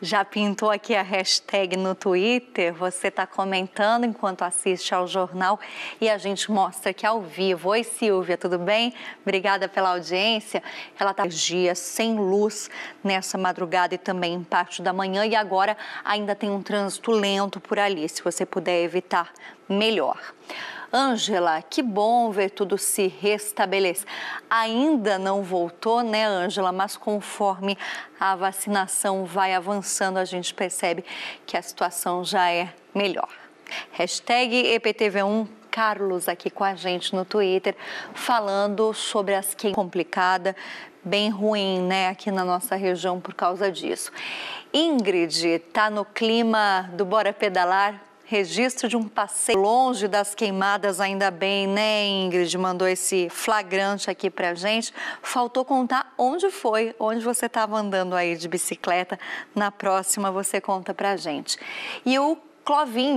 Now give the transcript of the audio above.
Já pintou aqui a hashtag no Twitter? Você está comentando enquanto assiste ao jornal e a gente mostra aqui ao vivo. Oi, Silvia, tudo bem? Obrigada pela audiência. Ela está dias sem luz nessa madrugada e também em parte da manhã e agora ainda tem um trânsito lento por ali. Se você puder evitar, melhor. Ângela, que bom ver tudo se restabelecer. Ainda não voltou, né, Ângela? Mas conforme a vacinação vai avançando, a gente percebe que a situação já é melhor. Hashtag EPTV1 Carlos aqui com a gente no Twitter, falando sobre as que complicada, bem ruim, né, aqui na nossa região por causa disso. Ingrid tá no clima do Bora Pedalar registro de um passeio longe das queimadas, ainda bem, né, Ingrid? Mandou esse flagrante aqui pra gente. Faltou contar onde foi, onde você estava andando aí de bicicleta. Na próxima você conta pra gente. E o Clovinho